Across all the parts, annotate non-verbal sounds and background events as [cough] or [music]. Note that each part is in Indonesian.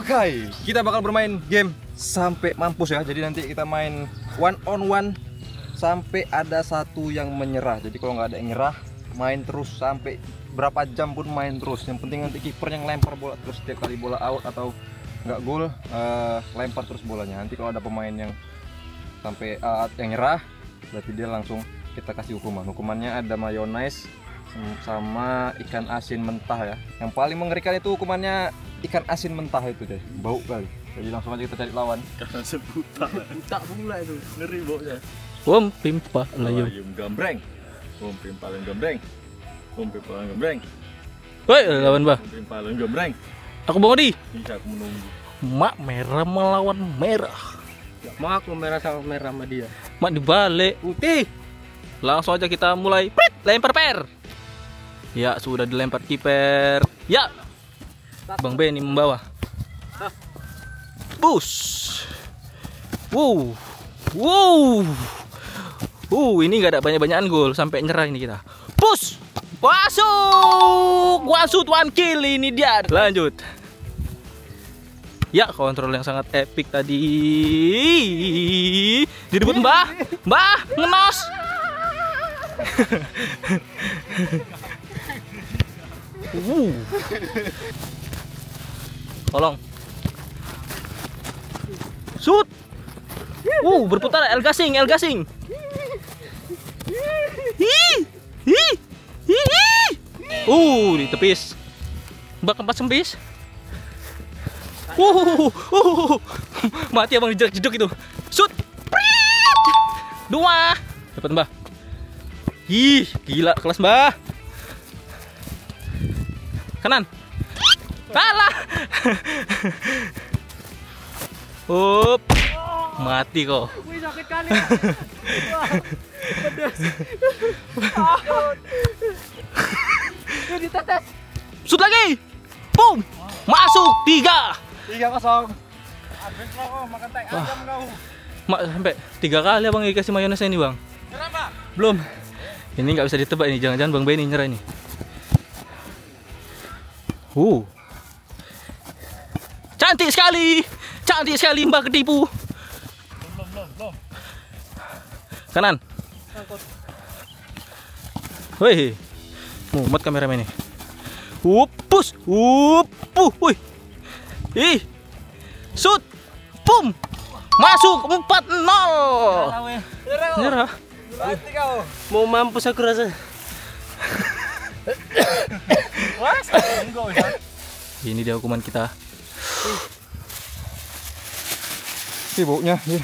Oke, kita bakal bermain game sampai mampus ya. Jadi nanti kita main one on one sampai ada satu yang menyerah. Jadi kalau nggak ada yang nyerah, main terus sampai berapa jam pun main terus. Yang penting nanti kiper yang lempar bola terus setiap kali bola out atau nggak gol, eh, lempar terus bolanya. Nanti kalau ada pemain yang sampai uh, yang nyerah, berarti dia langsung kita kasih hukuman. Hukumannya ada mayonnaise sama ikan asin mentah ya. Yang paling mengerikan itu hukumannya ikan asin mentah itu deh, bau kali. Jadi langsung aja kita cari lawan. Karena sebutan. Tak pula itu. Ngeri baunya. Wom pimpa layu. Ayam gambreng. Om pimpalan gambreng. Om pimpalan gambreng. Woi, lawan bah. Om pimpalan gambreng. Aku Bang Odi. Bisa aku menunggu. Mak merah melawan merah. Mau aku merah sama merah sama dia. Mak dibalik. Putih. Langsung aja kita mulai. Prit, lempar per. Ya, sudah dilempar kiper. Ya. Bang Benny membawa. Bus. Wow. Wow. Uh, ini nggak ada banyak-banyakan gol sampai nyerah ini kita. Push. Masuk. Shoot one kill ini dia. Lanjut. Ya, kontrol yang sangat epic tadi. Direbut Mbah. Mbah, ngenos. [laughs] Uh. Tolong. Shoot. Uh, berputar El gasing, El gasing. Hi. Hi. Hi. Uh, ditepis. Mbak keempat sempis. Uh, uh, mati abang dijedok-jedok itu. Shoot. Dua. Dapat Mbah. Ih, gila kelas Mbah. Kanan. Kalah. Up. Mati kok. Wih sakit kali. Pedas. ditetes. Shoot lagi. Boom. Masuk tiga. Tiga kosong. Kau makan teh ayam kau. Mak sampai tiga kali abang dikasih mayones ini bang. Kenapa? Belum. Ini nggak bisa ditebak ini. Jangan-jangan bang Benny nyerah ini. Uh. Cantik sekali. Cantik sekali mbak ketipu. Kanan. Wih. Mumet kameramen ini. Upus. Upuh. Wih. Ih. Shoot. Boom. Masuk 4-0. Nyerah. Mau mampus aku rasa. [coughs] [laughs] Ini dia hukuman kita. Ini baunya. Iya.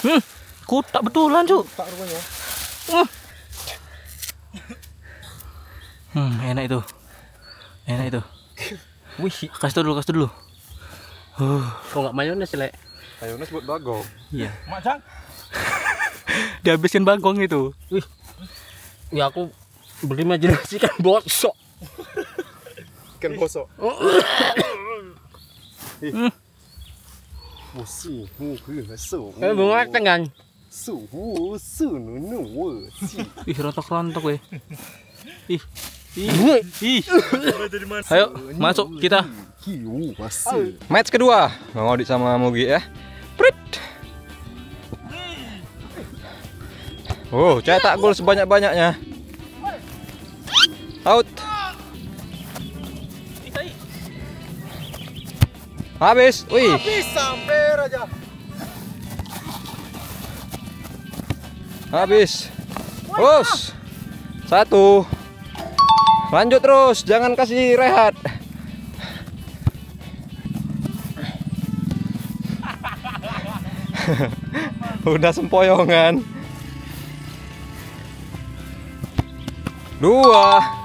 Hmm, kutak betulan, Cuk. Tak rupanya. Hmm. Hmm, enak itu. Enak itu. Wih, Kasih dulu, kasih dulu. Uh, Kok nggak mayones lek? mayones buat bagong. iya. Macang. [laughs] Dihabisin bagong itu. Ya aku berimajinasi kan bosok kan bosok oh. Musi, oh, suhu, suhu. Eh, bunga tengan. Suhu, suhu nu, nu. Ih, rotok rontok weh. Ih. Ih. Ih. Ayo, masuk kita. Match kedua. Bang Odi sama Mugi ya. Prit. Oh, cetak gol sebanyak-banyaknya. Out. Habis. Wih. Habis sampai aja. Habis. Terus. Satu. Lanjut terus, jangan kasih rehat. [laughs] Udah sempoyongan. Dua.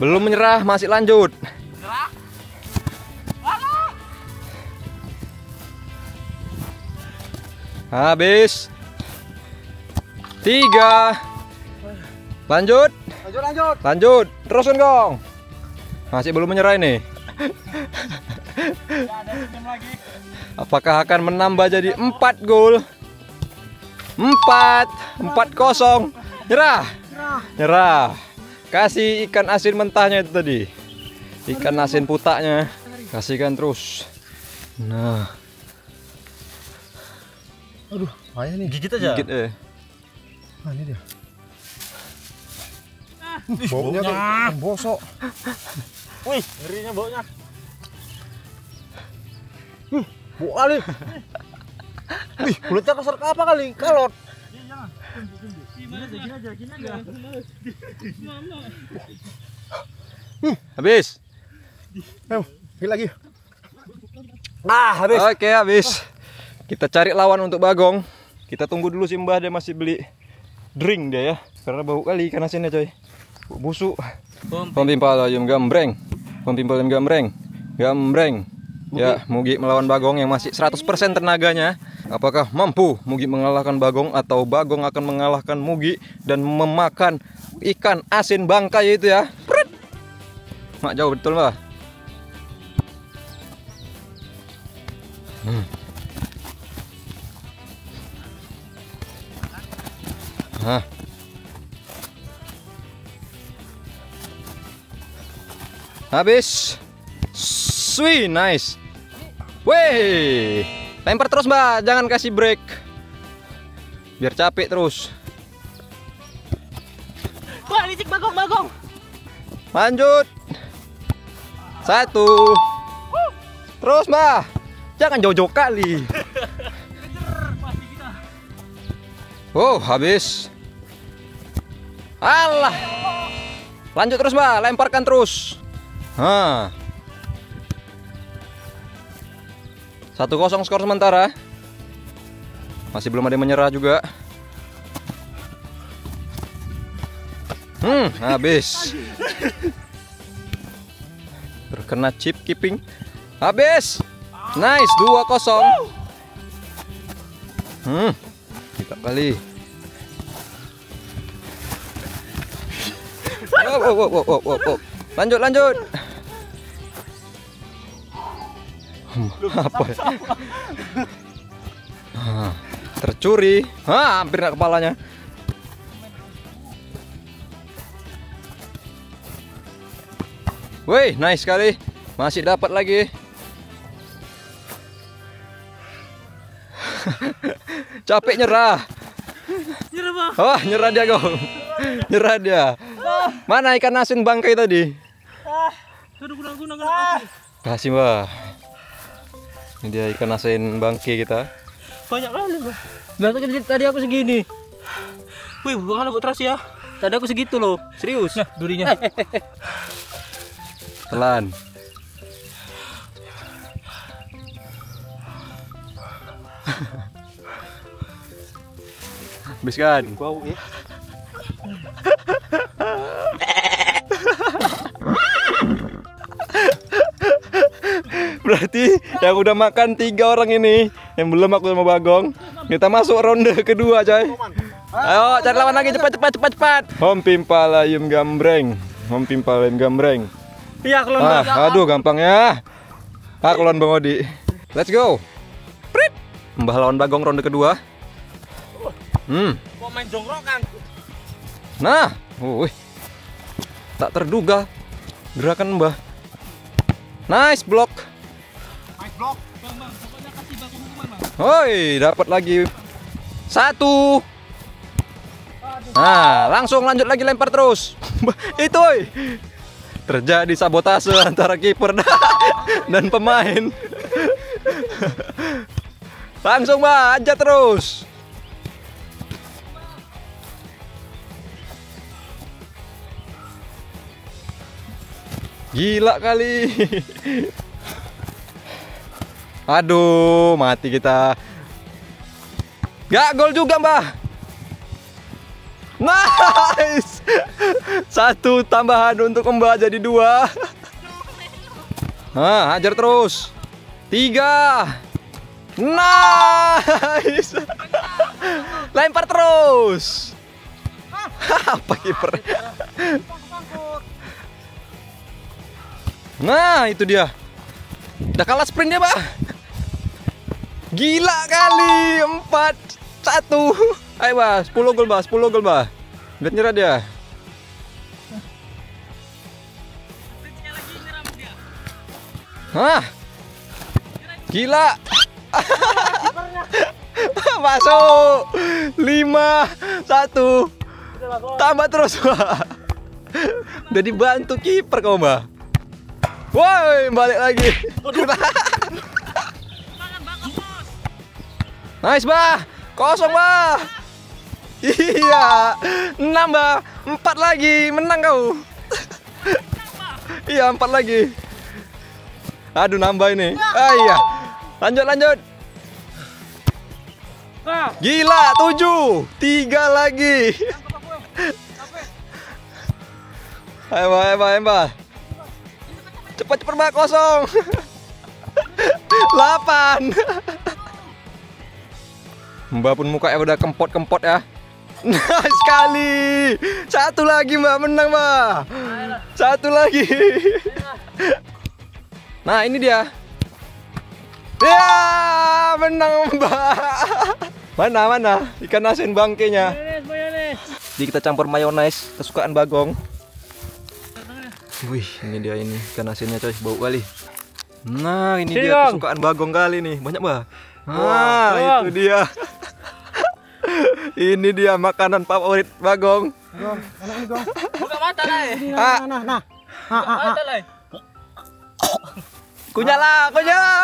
Belum menyerah, masih lanjut. Habis. Tiga. Lanjut. Lanjut lanjut. Lanjut. Terusin gong. Masih belum menyerah ini. Apakah akan menambah jadi 4 gol? 4 4 kosong. Nyerah. Nyerah. Kasih ikan asin mentahnya itu tadi. Ikan asin putaknya. Kasihkan terus. Nah, Aduh, ayah nih. Gigit aja. gigit eh. Nah, ini dia. Baunya kayak ikan bosok. Wih, ngerinya baunya. Bau kali. Wih, kulitnya kasar ke apa kali? Kalot. Habis. Ayo, lagi lagi. Ah, habis. Oke, habis. Kita cari lawan untuk Bagong. Kita tunggu dulu si Mbah dia masih beli drink dia ya. Karena bau kali ikan asinnya coy. Busuk. Pempimpal ayam gambreng. Pempimpal ayam gambreng. Gambreng. Ya, Mugi melawan Bagong yang masih 100% tenaganya. Apakah mampu Mugi mengalahkan Bagong atau Bagong akan mengalahkan Mugi dan memakan ikan asin bangkai itu ya? Prit. Mak jauh betul, Mbah. Hah. Habis. Sweet, nice. Weh. Lempar terus, Mbak. Jangan kasih break. Biar capek terus. Wah, licik bagong bagong. Lanjut. Satu. Terus, Mbak. Jangan jauh-jauh kali. Oh, habis. Alah. Lanjut terus, Mbak. Lemparkan terus. Hah. Satu kosong skor sementara. Masih belum ada yang menyerah juga. Hmm, habis. Terkena chip keeping. Habis. Nice, 2-0. Hmm. Kita kali. Wow, wow, wow, wow, wow, wow. Lanjut, lanjut. Hmm, Apa? ya? Ah, Tercuri. Ah, hampir kena kepalanya. Wih, nice sekali. Masih dapat lagi. [laughs] Capek nyerah. Nyerah bang. Wah, nyerah dia, Gong. Nyerah dia. Mana ikan asin bangkai tadi? Aduh, guna. Kasih, Mbak. Ini dia ikan asin bangkai kita. Banyak kali bang. Nah, tadi, tadi aku segini. Wih, bukan aku terus ya. Tadi aku segitu loh, serius. Nah, durinya. [laughs] Pelan. Habiskan. Bau ya. [laughs] Berarti yang udah makan tiga orang ini, yang belum aku sama Bagong. Kita masuk ronde kedua, coy. Ayo, cari lawan lagi cepat cepat cepat cepat. Hom pimpalayum gambreng. Hom pimpalayum gambreng. Iya, kalau Ah, aduh gampang ya. Ah, lawan Bang Odi. Let's go. Prit. Mbah lawan Bagong ronde kedua. Hmm. mau main jongkrokan. Nah, wih. Tak terduga gerakan Mbah. Nice block. Bang, bang, pokoknya kasih bagong hukuman bang. Hoi, dapat lagi satu. Nah, langsung lanjut lagi lempar terus. [laughs] Itu, oi. Terjadi sabotase antara kiper [laughs] dan pemain. [laughs] Langsung, aja terus. Gila kali. Aduh, mati kita. Gak gol juga, Mbah. Nice. Satu tambahan untuk Mbah jadi dua. Nah, hajar terus. Tiga. Nice. Lempar terus. Apa kiper? Nah, itu dia. Udah kalah sprint dia, Pak. Gila kali. Empat. Satu. Ayo, Bah. 10 gol, Bah. 10 gol, Bah. Lihat nyerah dia. Hah? Gila. [laughs] Masuk. Lima, satu. Tambah terus. Udah dibantu kiper kau, Mbak. Woi, balik lagi. [laughs] nice, Mbak. Kosong, Mbak. Iya. Nambah empat lagi. Menang kau. iya, empat lagi. Aduh, nambah ini. Ah, iya. Lanjut, lanjut. Gila, tujuh. Tiga lagi. Ayo, ayo, ayo, Mbak. Cepat, cepat, Mbak, kosong. Delapan. Mbak pun mukanya udah kempot-kempot ya. Nah, [laughs] sekali. Satu lagi, Mbak, menang, Mbak. Satu lagi. [laughs] Nah, ini dia. Ya, menang, Mbak. [laughs] Mana, mana? Ikan asin bangkainya. Jadi kita campur mayones kesukaan Bagong. Wih, ini dia ini ikan asinnya coy, bau kali. Nah, ini Sini, dia Bang. kesukaan Bagong kali nih. Banyak, Mbak. Ah, itu Bang. dia. ini dia makanan favorit Bagong. Buka mata lah. Ah, Nah, nah. Buka mata lah. kunyala, kunyala.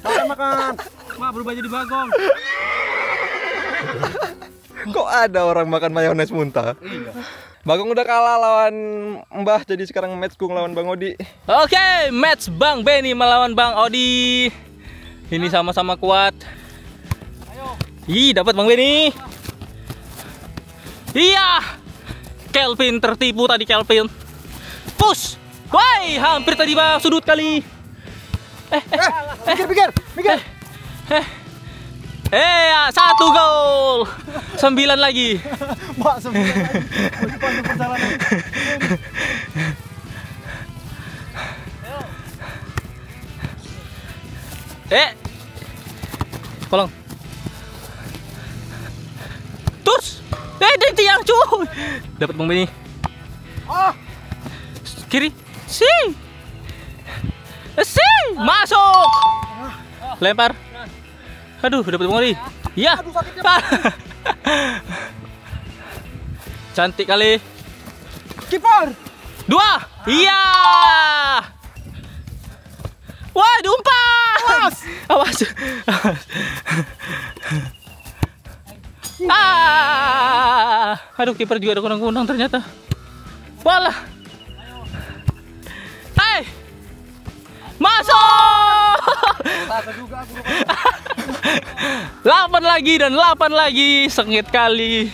Makan, makan. Mak berubah jadi bagong. Kok ada orang makan mayones muntah? Bagong udah kalah lawan Mbah, jadi sekarang match kung lawan Bang Odi. Oke, match Bang Benny melawan Bang Odi. Ini sama-sama kuat. Ih, dapat Bang Benny. Iya. Kelvin tertipu tadi Kelvin. Push. Woi, hampir tadi Bang sudut kali. Pikir, pikir, pikir. Eh, ya, satu gol. Sembilan lagi. [laughs] Mbak, sembilan lagi. Perjalanan. Eh. Tolong. Terus. Eh, di tiang cuy. Dapat Bang Benny. Ah, Kiri. Si. Si. Masuk. Lempar. Aduh, dapat Bang Odi. Iya. Cantik kali. kiper. Dua. Iya. Wah, diumpat. Awas. Awas. ah. Aduh, kiper juga ada kunang-kunang ternyata. Walah. Hai. Masuk. 8 lagi dan 8 lagi. Sengit kali.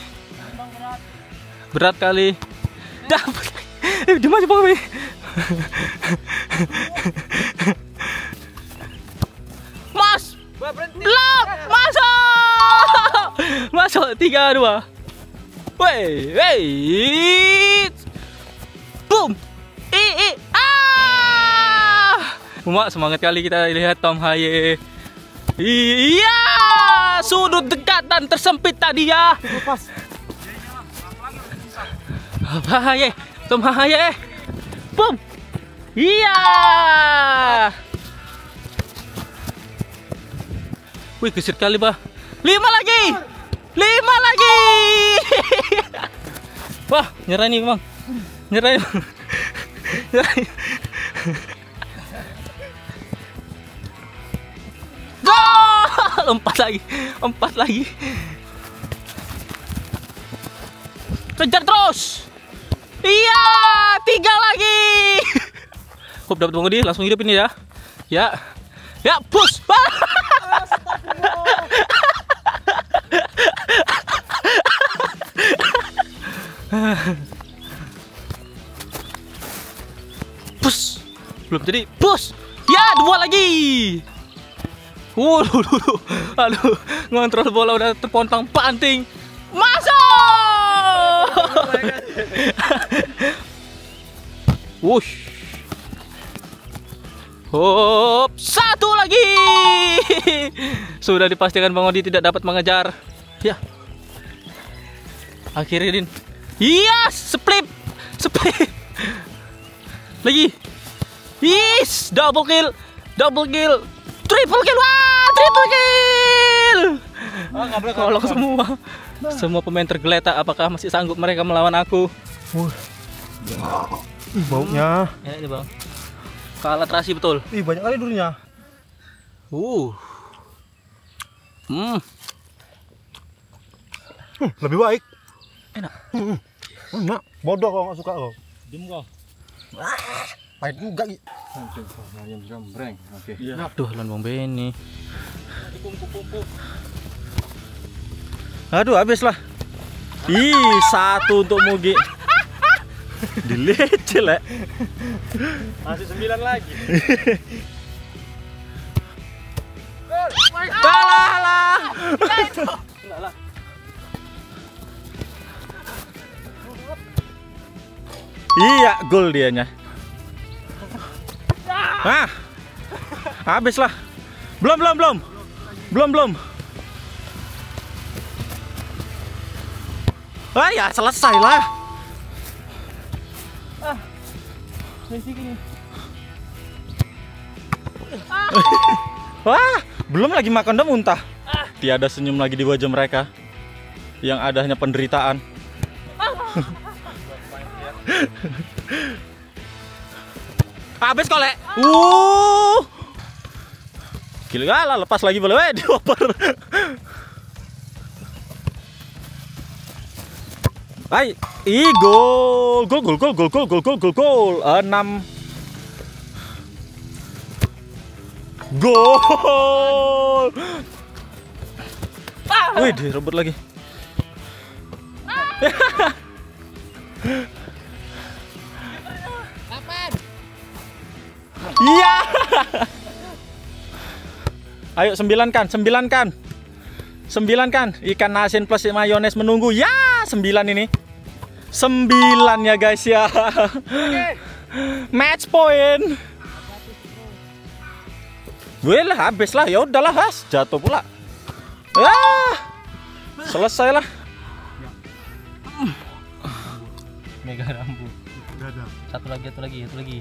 Berat kali. Dapat. Eh, dia masih bang Mas. Lap, masuk. Masuk tiga dua. Wey, wey. Boom. Mak semangat kali kita lihat Tom Haye. Iya, sudut dekat dan tersempit tadi ya. Lepas. Haye, Tom Haye. Boom. Iya. Wih, gesit kali, Bah. Lima lagi. Lima lagi. Wah, nyerah nih, Bang. Nyerah. nih, Bang. Nyerah. nih. Gol! [laughs] Empat lagi. Empat lagi. Kejar terus. Iya, tiga lagi. [laughs] Hop dapat bangun dia, langsung hidup ini ya. Ya. Ya, push. [laughs] push. Belum jadi. Push. Ya, dua lagi. Waduh, [laughs] aduh, aduh, ngontrol bola udah terpontang panting. Masuk! [laughs] Wush. Hop, satu lagi. [laughs] Sudah dipastikan Bang Odi tidak dapat mengejar. Ya. Akhirnya Din. Yes, split. Split. Lagi. Yes, double kill, double kill, triple kill, wah, triple kill. Kolok semua. Semua pemain tergeletak. Apakah masih sanggup mereka melawan aku? Ih, baunya. Ya ini bang. Kalah terasi betul. Ih, banyak kali durinya. Uh. Hmm. Hmm, lebih baik. Enak. Hmm, hmm. enak. Bodoh kalau nggak suka kau. Diam kau. Pahit juga. Gi. Ayam gambreng. Oke. Aduh, lan Bang Benny. Aduh, habis lah. Ih, satu untuk Mugi. [laughs] Dilecel ya. Masih sembilan lagi. [laughs] Kalah lah. Iya, gol dianya. Ah. Habis lah. Belum, belum, belum. Belum, belum. Ah ya, selesai lah. [laughs] Wah, belum lagi makan udah muntah. Tiada senyum lagi di wajah mereka. Yang ada hanya penderitaan. [laughs] Habis kolek. Uh. Gila lah, lepas lagi boleh weh dioper. Hai, i gol, gol, gol, gol, gol, gol, gol, gol, gol, gol, enam, gol. Wih, direbut lagi. [laughs] Iya. Ayo sembilankan, sembilankan. Sembilankan. Ikan asin plus mayones menunggu. Ya, sembilan ini. Sembilan ya guys ya. Match point. Gue lah habis lah. Ya udahlah, has. Jatuh pula. Ya. Selesai lah. Mega rambut. Satu lagi, satu lagi, satu lagi.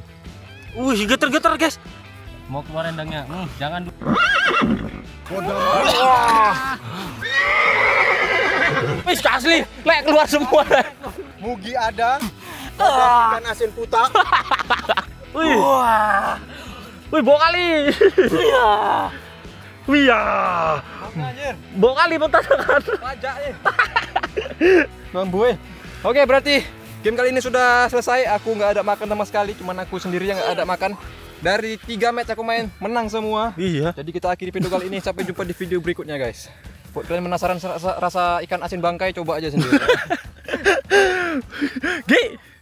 Wih, geter-geter guys. Mau keluar endangnya. Hmm, jangan dulu. Wih, asli, lek keluar semua. Mugi ada. Ikan asin putak. Wih. Wih, bawa kali. Iya. Wih ya. Bawa kali pertandingan. Pajaknya. [laughs] Bambu eh. Oke, berarti game kali ini sudah selesai. Aku nggak ada makan sama sekali, cuman aku sendiri yang nggak ada makan. Dari tiga match aku main, menang semua. Iya. Jadi kita akhiri video kali ini. Sampai jumpa di video berikutnya, guys. Buat kalian penasaran rasa, rasa ikan asin bangkai, coba aja sendiri. [laughs]